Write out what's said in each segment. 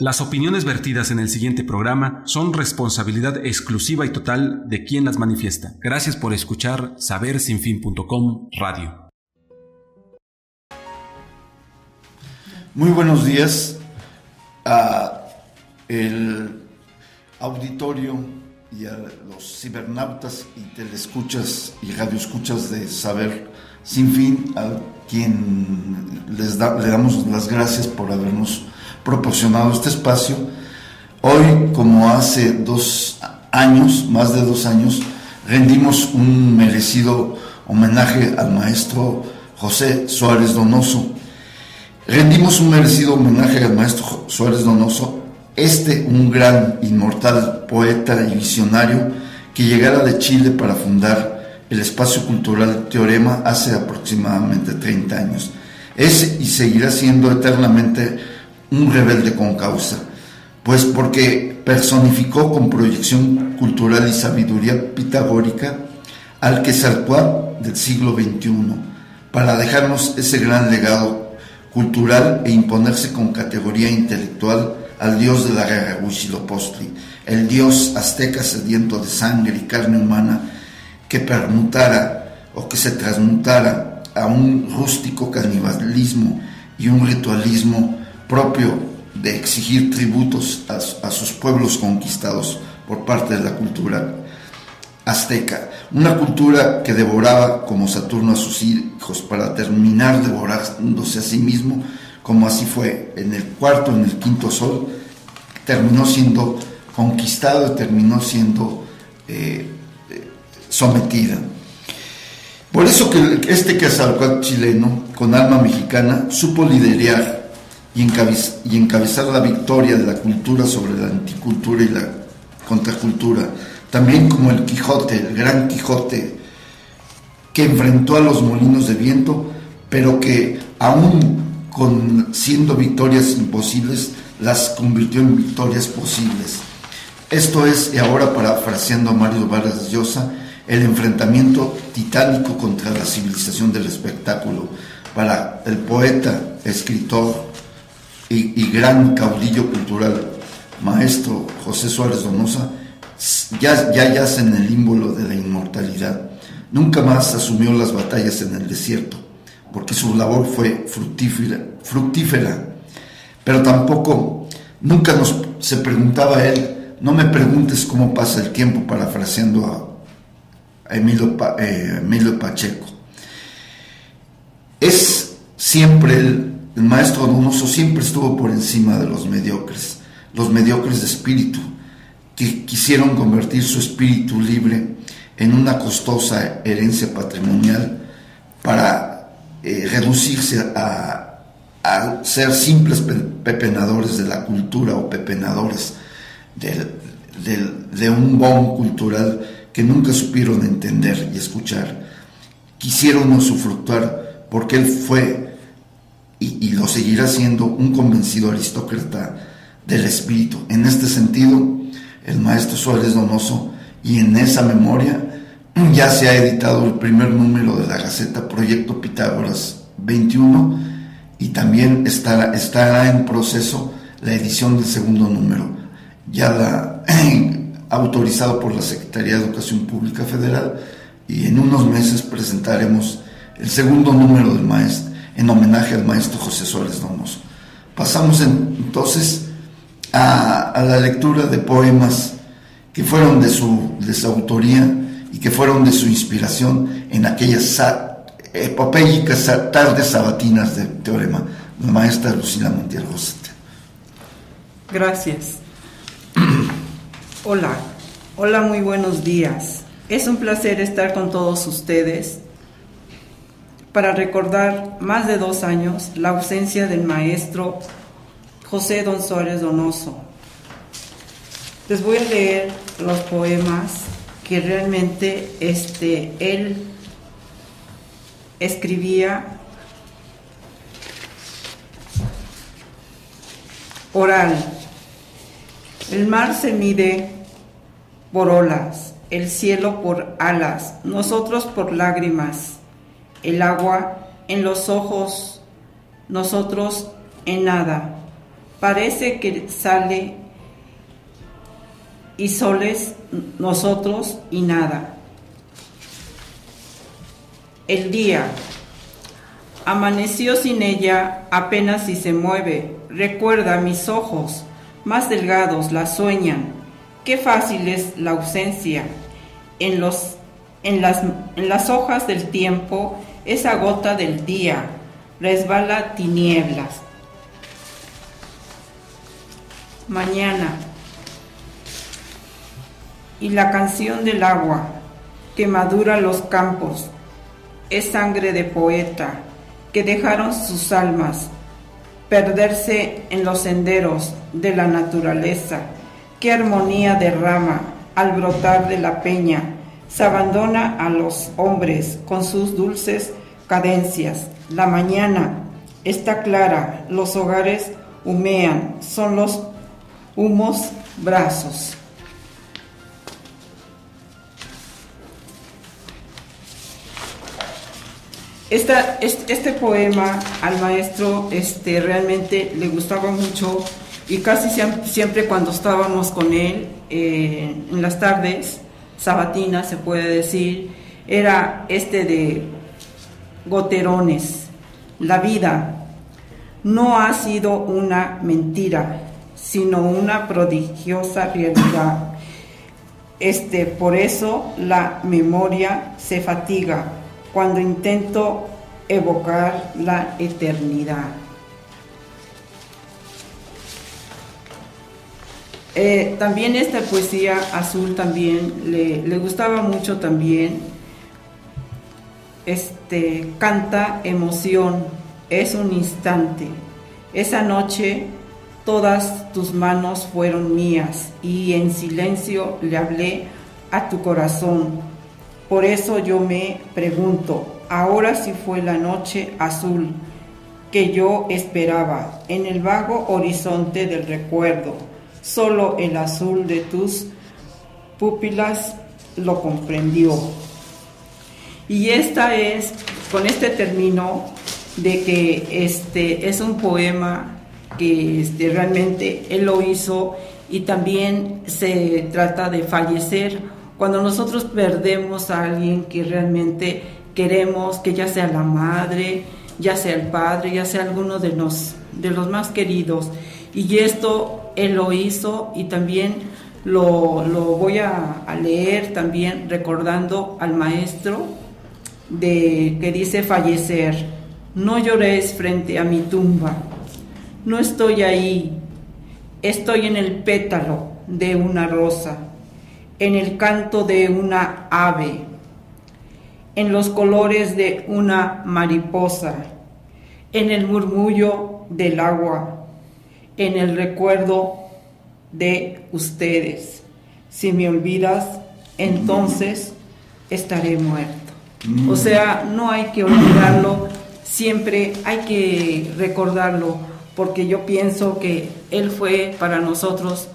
Las opiniones vertidas en el siguiente programa son responsabilidad exclusiva y total de quien las manifiesta. Gracias por escuchar sabersinfin.com Radio. Muy buenos días a el auditorio y a los cibernautas y telescuchas y radioescuchas de Saber Sin Fin, a quien les le damos las gracias por habernos proporcionado este espacio. Hoy, como hace dos años, más de dos años, rendimos un merecido homenaje al maestro José Suárez Donoso. Rendimos un merecido homenaje al maestro Suárez Donoso, este un gran, inmortal poeta y visionario que llegara de Chile para fundar el espacio cultural Teorema hace aproximadamente 30 años. Es y seguirá siendo eternamente un rebelde con causa, pues porque personificó con proyección cultural y sabiduría pitagórica al que del siglo XXI, para dejarnos ese gran legado cultural e imponerse con categoría intelectual al dios de la guerra Huitzilopochtli, el dios azteca sediento de sangre y carne humana que permutara o que se transmutara a un rústico canibalismo y un ritualismo propio de exigir tributos a, sus pueblos conquistados por parte de la cultura azteca, una cultura que devoraba como Saturno a sus hijos para terminar devorándose a sí mismo, como así fue en el cuarto, en el quinto sol, terminó siendo conquistado y terminó siendo eh, sometida. Por eso que este Quetzalcóatl chileno, con alma mexicana, supo liderar y, encabezar la victoria de la cultura sobre la anticultura y la contracultura, también como el Quijote, el gran Quijote, que enfrentó a los molinos de viento, pero que aún con, siendo victorias imposibles, las convirtió en victorias posibles. Esto es, y ahora parafraseando a Mario Vargas Llosa, el enfrentamiento titánico contra la civilización del espectáculo. Para el poeta, escritor, y, gran caudillo cultural, maestro José Suárez Donosa, ya, ya yace en el símbolo de la inmortalidad. Nunca más asumió las batallas en el desierto, porque su labor fue fructífera, fructífera. pero tampoco, nunca nos, se preguntaba él, no me preguntes cómo pasa el tiempo, parafraseando a Emilio, eh, Emilio Pacheco. Es siempre el el maestro Donoso siempre estuvo por encima de los mediocres, los mediocres de espíritu, que quisieron convertir su espíritu libre en una costosa herencia patrimonial para eh, reducirse a, ser simples pepenadores de la cultura o pepenadores de un bon cultural que nunca supieron entender y escuchar. Quisieron usufructuar porque él fue y, lo seguirá siendo un convencido aristócrata del espíritu. En este sentido, el maestro Suárez Donoso, y en esa memoria, ya se ha editado el primer número de la Gaceta Proyecto Pitágoras 21 y también estará, en proceso la edición del segundo número, ya autorizado por la Secretaría de Educación Pública Federal y en unos meses presentaremos el segundo número del maestro en homenaje al maestro José Suárez Donoso. Pasamos entonces a, la lectura de poemas que fueron de su, de autoría y que fueron de su inspiración en aquellas epopeicas tardes sabatinas de Teorema, la maestra Lucila Montiel Rosete. Gracias. Hola, hola, muy buenos días. Es un placer estar con todos ustedes para recordar más de dos años la ausencia del maestro José Don Suárez Donoso. Les voy a leer los poemas que realmente este, él escribía oral. El mar se mide por olas, el cielo por alas, nosotros por lágrimas el agua en los ojos, nosotros en nada. parece que sale y soles nosotros y nada. El día amaneció sin ella apenas si se mueve. Recuerda mis ojos, más delgados la sueñan. Qué fácil es la ausencia. En, los, en, las, en las hojas del tiempo, esa gota del día resbala tinieblas. Mañana. Y la canción del agua que madura los campos es sangre de poeta que dejaron sus almas perderse en los senderos de la naturaleza. Qué armonía derrama al brotar de la peña. Se abandona a los hombres con sus dulces cadencias. La mañana está clara, los hogares humean, son los humos brazos. Esta, este, poema al maestro este, realmente le gustaba mucho y casi siempre, cuando estábamos con él eh, en las tardes, sabatinas se puede decir, era este de goterones. La vida no ha sido una mentira, sino una prodigiosa realidad. Este, por eso la memoria se fatiga cuando intento evocar la eternidad. Eh, también esta poesía azul también le, gustaba mucho también. Este canta emoción, es un instante. Esa noche todas tus manos fueron mías y en silencio le hablé a tu corazón por eso yo me pregunto, ahora si fue la noche azul que yo esperaba en el vago horizonte del recuerdo, solo el azul de tus pupilas lo comprendió. Y esta es, con este término de que este es un poema que este, realmente él lo hizo y también se trata de fallecer cuando nosotros perdemos a alguien que realmente queremos, que ya sea la madre, ya sea el padre, ya sea alguno de los, de los más queridos. Y esto él lo hizo y también lo, voy a, a, leer también recordando al maestro de que dice fallecer. No llores frente a mi tumba. No estoy ahí. Estoy en el pétalo de una rosa en el canto de una ave, en los colores de una mariposa, en el murmullo del agua, en el recuerdo de ustedes. Si me olvidas, entonces estaré muerto. O sea, no hay que olvidarlo, siempre hay que recordarlo, porque yo pienso que Él fue para nosotros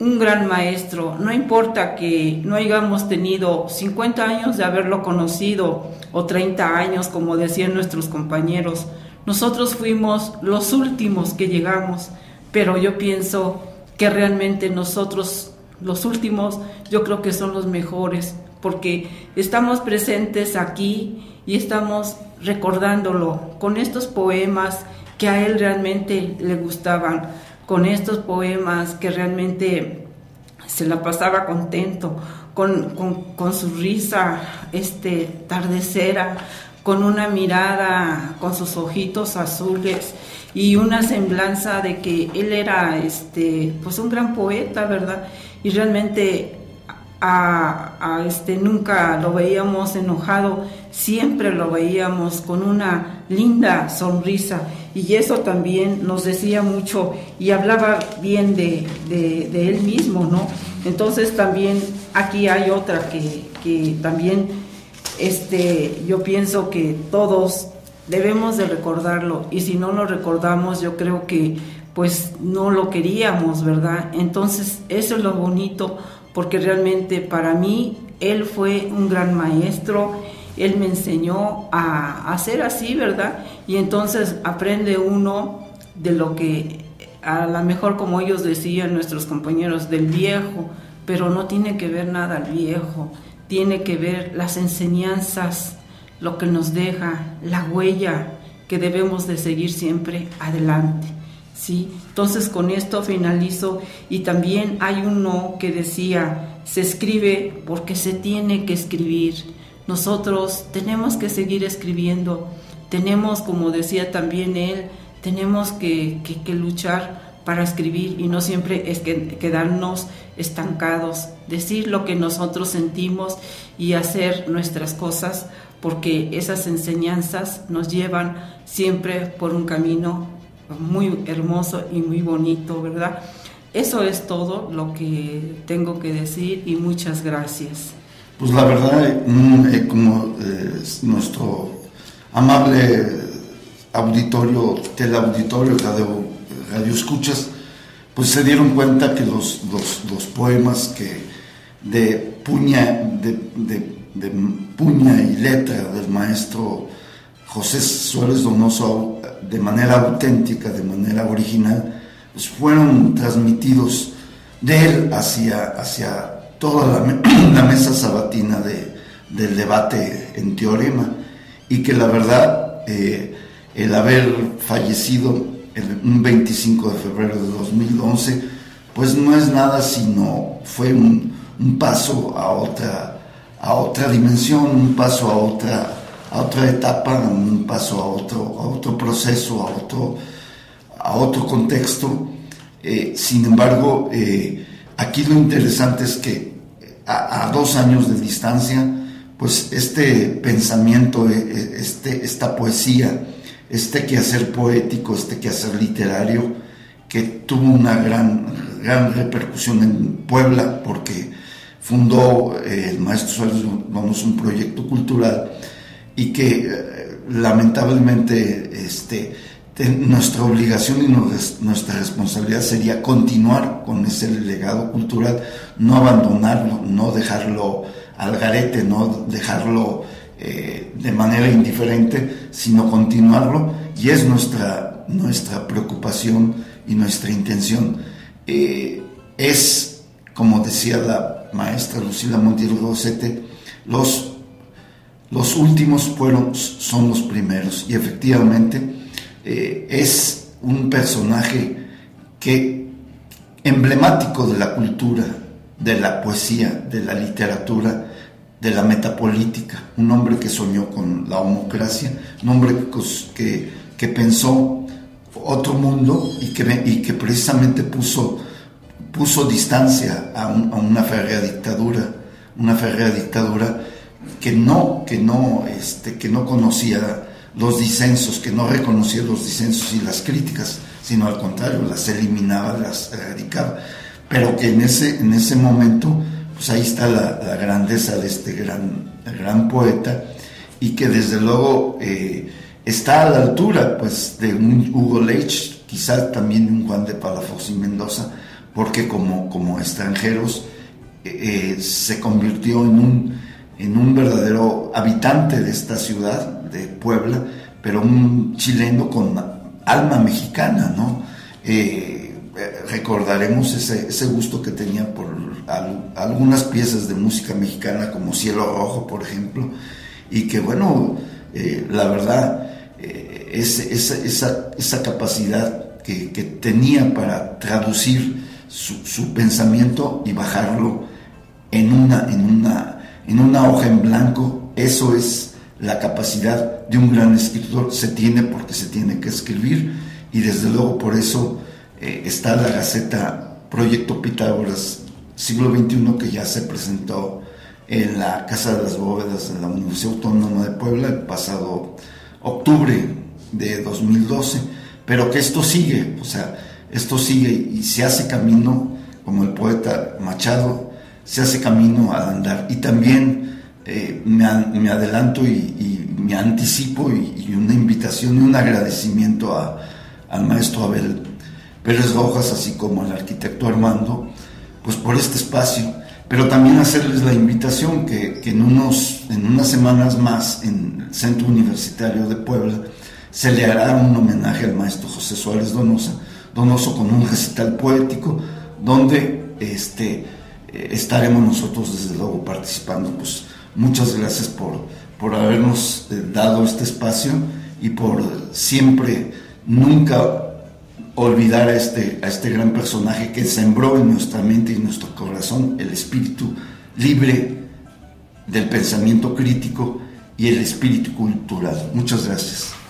un gran maestro, no importa que no hayamos tenido 50 años de haberlo conocido o 30 años, como decían nuestros compañeros, nosotros fuimos los últimos que llegamos, pero yo pienso que realmente nosotros, los últimos, yo creo que son los mejores, porque estamos presentes aquí y estamos recordándolo con estos poemas que a él realmente le gustaban con estos poemas que realmente se la pasaba contento, con, su risa este, tardecera, con una mirada, con sus ojitos azules y una semblanza de que él era este, pues un gran poeta, ¿verdad? Y realmente a, este, nunca lo veíamos enojado, siempre lo veíamos con una linda sonrisa y eso también nos decía mucho y hablaba bien de, él mismo, ¿no? Entonces también aquí hay otra que, que también este, yo pienso que todos debemos de recordarlo y si no lo recordamos yo creo que pues no lo queríamos, ¿verdad? Entonces eso es lo bonito porque realmente para mí él fue un gran maestro, él me enseñó a hacer así, ¿verdad? Y entonces aprende uno de lo que a lo mejor como ellos decían nuestros compañeros del viejo, pero no tiene que ver nada al viejo, tiene que ver las enseñanzas, lo que nos deja, la huella que debemos de seguir siempre adelante. ¿Sí? Entonces con esto finalizo y también hay uno que decía, se escribe porque se tiene que escribir. Nosotros tenemos que seguir escribiendo, tenemos, como decía también él, tenemos que, luchar para escribir y no siempre es que quedarnos estancados, decir lo que nosotros sentimos y hacer nuestras cosas, porque esas enseñanzas nos llevan siempre por un camino muy hermoso y muy bonito, ¿verdad? Eso es todo lo que tengo que decir y muchas gracias. Pues la verdad, mm, eh, como eh, nuestro amable auditorio, teleauditorio, radio radio escuchas, pues se dieron cuenta que los, los, poemas que de puña, de, puña y letra del maestro José Suárez Donoso de manera auténtica, de manera original, pues fueron transmitidos de él hacia, hacia toda la, mesa sabatina de, del debate en teorema. Y que la verdad eh, el haber fallecido un 25 de febrero de 2011, pues no es nada sino fue un, paso a otra, a otra dimensión, un paso a otra, a otra etapa, un paso a otro, a otro proceso, a otro, a otro contexto. Eh, sin embargo, eh, aquí lo interesante es que a, a, dos años de distancia, pues este pensamiento, este, esta poesía, este quehacer poético, este quehacer literario, que tuvo una gran, gran repercusión en Puebla, porque fundó eh, el maestro Suárez vamos un proyecto cultural y que eh, lamentablemente este, nuestra obligación y nuestra responsabilidad sería continuar con ese legado cultural, no abandonarlo, no dejarlo al garete, no dejarlo eh, de manera indiferente, sino continuarlo y es nuestra, nuestra preocupación y nuestra intención. Eh, es, como decía la maestra Lucila Montiel Rosete, los, los últimos fueron, son los primeros. Y efectivamente eh, es un personaje que emblemático de la cultura, de la poesía, de la literatura, de la metapolítica, un hombre que soñó con la democracia, un hombre que, que pensó otro mundo y que, precisamente puso, puso distancia a, una férrea dictadura, una férrea dictadura que no, que no, este, que no conocía los disensos, que no reconocía los disensos y las críticas, sino al contrario, las eliminaba, las erradicaba, pero que en ese, en ese momento pues ahí está la, grandeza de este gran, gran poeta y que desde luego eh, está a la altura pues de un Hugo Leitch, quizás también de un Juan de Palafox y Mendoza, porque como, como extranjeros eh, eh, se convirtió en un, en un verdadero habitante de esta ciudad, de Puebla, pero un chileno con alma mexicana, ¿no? recordaremos ese, ese, gusto que tenía por algunas piezas de música mexicana como Cielo Rojo, por ejemplo, y que bueno, eh, la verdad, eh, esa, esa, capacidad que, que, tenía para traducir su, su, pensamiento y bajarlo en una, en, una, en una hoja en blanco, eso es la capacidad de un gran escritor, se tiene porque se tiene que escribir y desde luego por eso eh, está la Gaceta Proyecto Pitágoras siglo XXI que ya se presentó en la Casa de las Bóvedas de la Universidad Autónoma de Puebla el pasado octubre de 2012, pero que esto sigue, o sea, esto sigue y se hace camino, como el poeta Machado, se hace camino a andar. Y también eh, me, adelanto y, me anticipo y, una invitación y un agradecimiento al maestro Abel Pérez Rojas, así como al arquitecto Armando, pues por este espacio, pero también hacerles la invitación que, en, unos, en unas semanas más en el Centro Universitario de Puebla se le hará un homenaje al maestro José Suárez Donosa, Donoso con un recital poético, donde este, eh, estaremos nosotros desde luego participando. Pues muchas gracias por, por habernos eh, dado este espacio y por siempre, nunca olvidar a este, a este gran personaje que sembró en nuestra mente y nuestro corazón el espíritu libre del pensamiento crítico y el espíritu cultural. Muchas gracias.